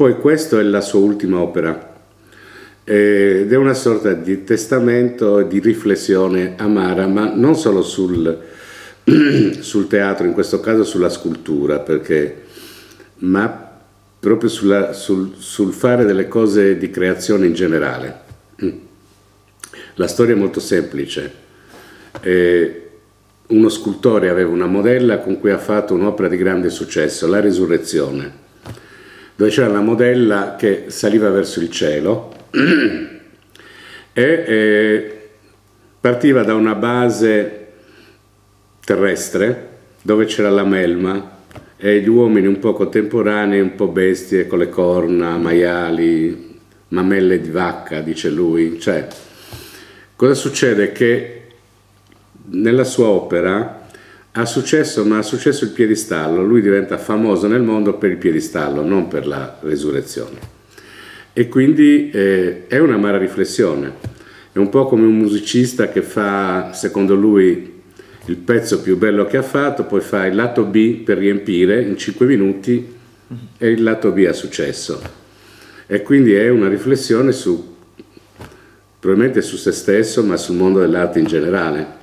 Poi questo è la sua ultima opera ed è una sorta di testamento, di riflessione amara, ma non solo sul, sul teatro, in questo caso sulla scultura, perché, ma proprio sulla, sul, sul fare delle cose di creazione in generale. La storia è molto semplice. Eh, uno scultore aveva una modella con cui ha fatto un'opera di grande successo, La Risurrezione dove c'era la modella che saliva verso il cielo e eh, partiva da una base terrestre dove c'era la melma e gli uomini un po' contemporanei, un po' bestie con le corna, maiali, mamelle di vacca, dice lui. Cioè, cosa succede? Che nella sua opera ha successo, ma ha successo il piedistallo, lui diventa famoso nel mondo per il piedistallo, non per la resurrezione. E quindi eh, è una mala riflessione, è un po' come un musicista che fa, secondo lui, il pezzo più bello che ha fatto, poi fa il lato B per riempire in 5 minuti e il lato B ha successo. E quindi è una riflessione su, probabilmente su se stesso, ma sul mondo dell'arte in generale.